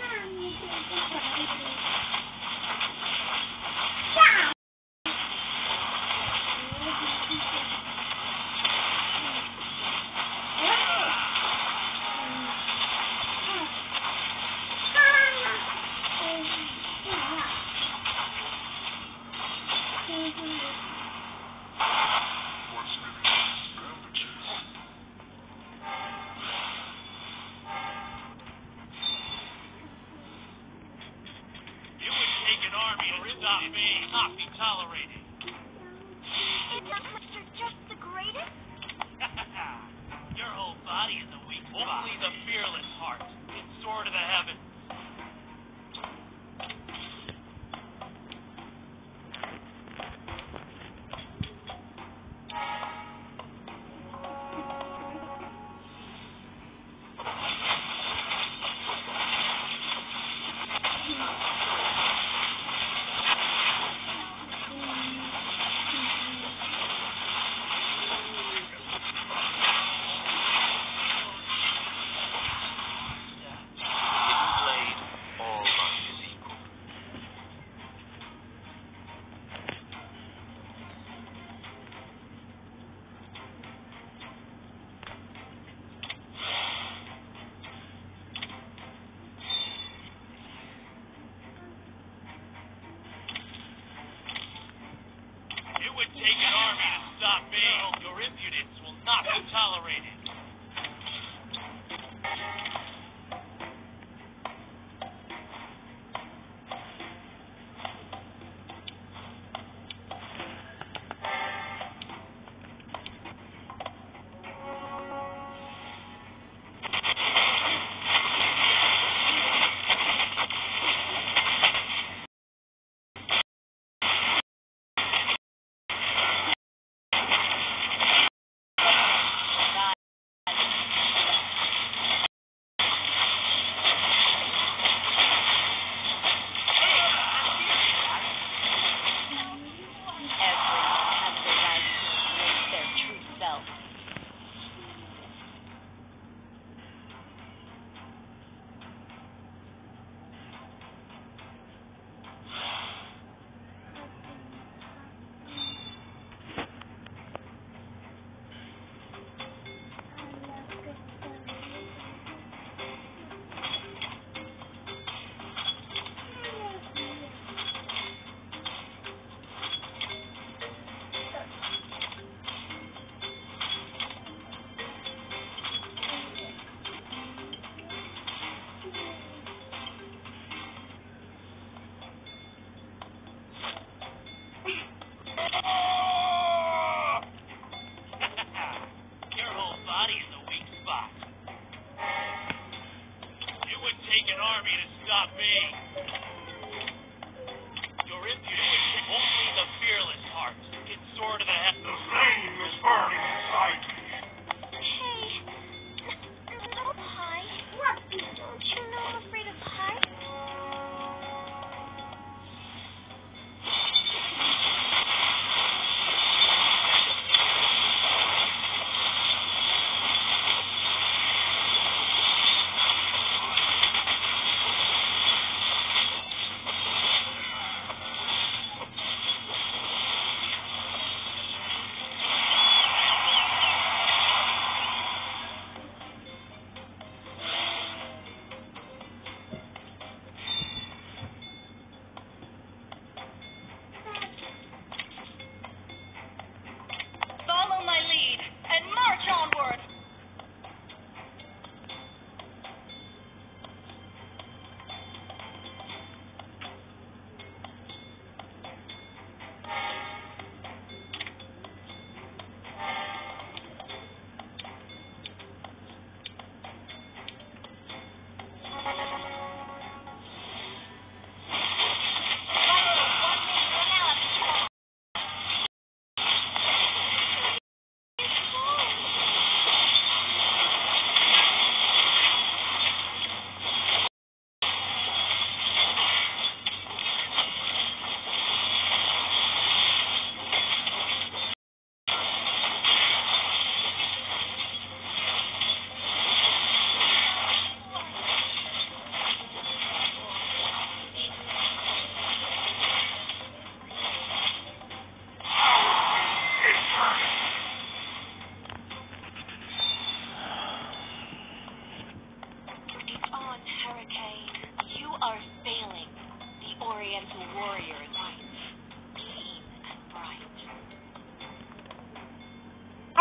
那你就是傻。He may not be tolerated. Is you're just the greatest? Your whole body is a weak spot. Only the fearless heart can soar to the heavens.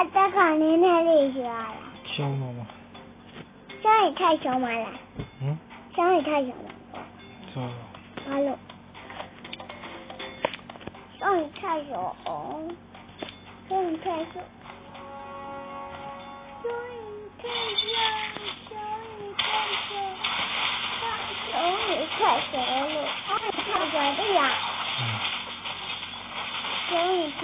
大壮，你太厉害了！小马吗？这雨太凶了。嗯。这也太小了。走。了。小雨太小，太小，小雨太小，太小了。太小了呀。嗯。小太小。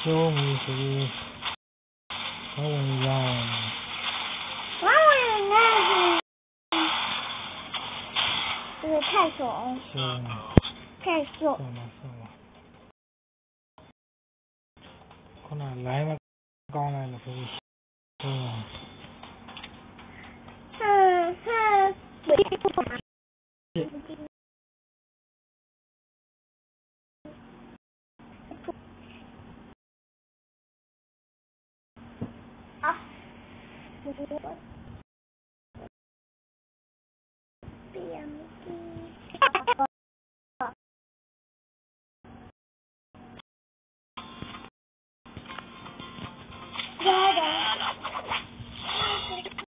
来的。小米是和我一样，我问那是，这个太熊，是太熊。算了算了，可能来嘛，